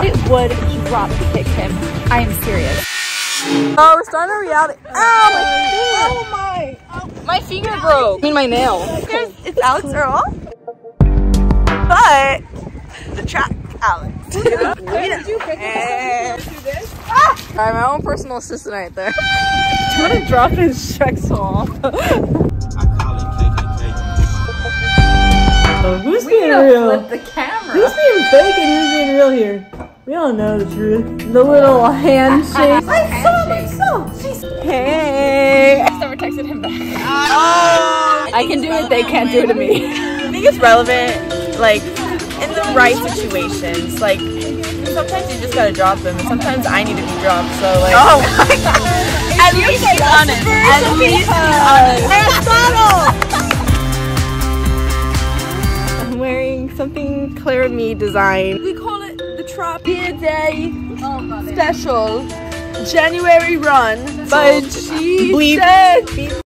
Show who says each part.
Speaker 1: I would drop kick him. I am serious.
Speaker 2: Oh, we're starting a reality. Oh, Ow, oh, my. Oh my. My finger broke. I mean, my nail.
Speaker 3: It's Alix Earle. But the track Alix. and
Speaker 2: I have my own personal assistant right there.
Speaker 3: I'm gonna drop his checks off.
Speaker 4: who's being real?
Speaker 1: the camera.
Speaker 4: Who's being fake and who's being real here? We all know the truth. The little handshake.
Speaker 1: I saw myself.
Speaker 3: Hey.
Speaker 2: Never texted him back.
Speaker 3: Oh, I can do it, they can't do it to me. I think it's relevant, like, in the right situations. Like, sometimes you just gotta drop them, and sometimes I need to be dropped, so, like. Oh my god! At least be honest. At least be honest. I'm wearing something Clara Me design. We call Oh, it the Trop Beer Day Special January Run by G.